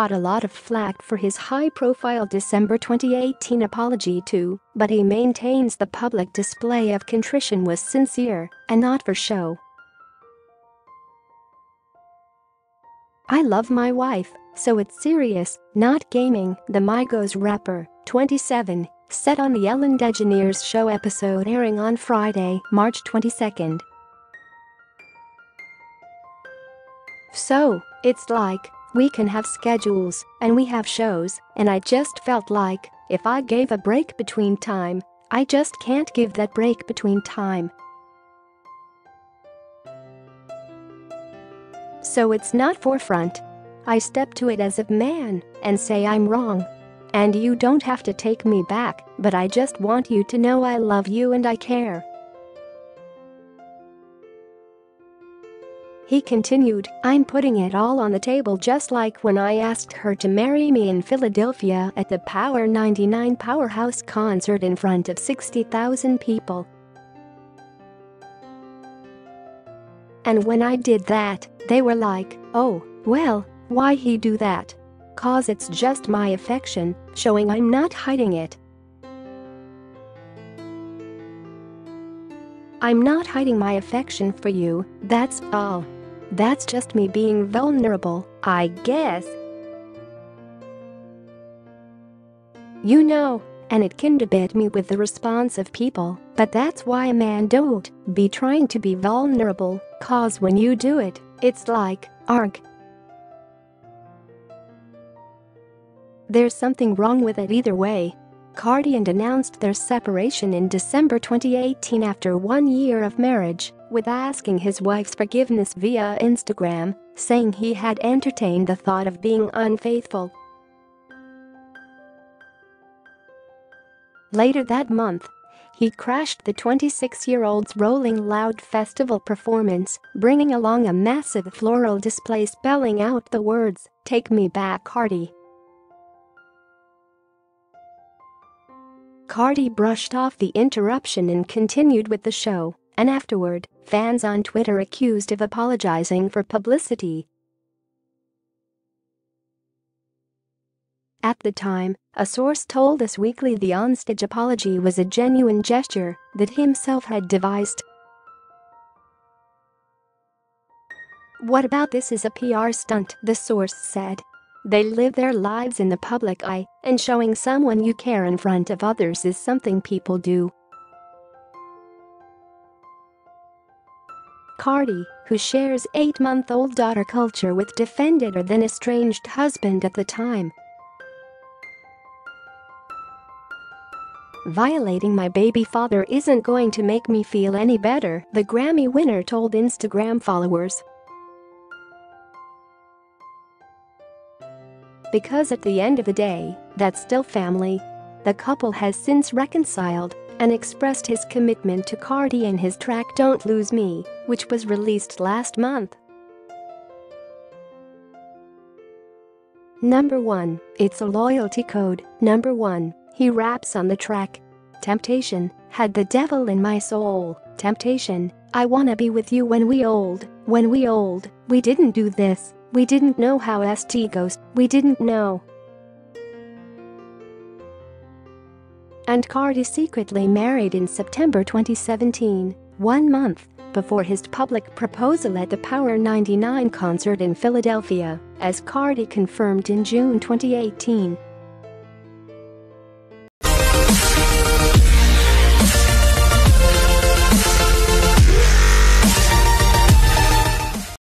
caught a lot of flack for his high-profile December 2018 apology too, but he maintains the public display of contrition was sincere and not for show. I love my wife, so it's serious, not gaming, the Migos rapper, 27, said on the Ellen DeGeneres Show episode airing on Friday, March 22. So, it's like, we can have schedules, and we have shows, and I just felt like, if I gave a break between time, I just can't give that break between time. So it's not forefront. I step to it as a man and say I'm wrong. And you don't have to take me back, but I just want you to know I love you and I care. He continued, I'm putting it all on the table just like when I asked her to marry me in Philadelphia at the Power 99 Powerhouse concert in front of 60,000 people. And when I did that, they were like, oh, well, why he do that? Cause it's just my affection, showing I'm not hiding it. I'm not hiding my affection for you, that's all. That's just me being vulnerable, I guess. You know, and it can debate me with the response of people, but that's why a man don't be trying to be vulnerable, cause when you do it, it's like, arg. There's something wrong with it either way. Cardi and announced their separation in December 2018 after one year of marriage with asking his wife's forgiveness via Instagram, saying he had entertained the thought of being unfaithful. Later that month, he crashed the 26-year-old's Rolling Loud festival performance, bringing along a massive floral display spelling out the words, Take Me Back Cardi. Cardi brushed off the interruption and continued with the show and afterward, fans on Twitter accused of apologizing for publicity. At the time, a source told Us Weekly the onstage apology was a genuine gesture that himself had devised. What about this is a PR stunt, the source said. They live their lives in the public eye, and showing someone you care in front of others is something people do. Cardi, who shares eight-month-old daughter Kulture with defended or then estranged husband at the time. Violating my baby father isn't going to make me feel any better, the Grammy winner told Instagram followers. Because at the end of the day, that's still family. The couple has since reconciled and expressed his commitment to Cardi in his track Don't Lose Me, which was released last month. Number 1. It's a loyalty code. Number 1. He raps on the track. Temptation, had the devil in my soul. Temptation, I wanna be with you when we old. When we old, we didn't do this. We didn't know how ST goes. We didn't know. And Cardi secretly married in September 2017, one month before his public proposal at the Power 99 concert in Philadelphia, as Cardi confirmed in June 2018.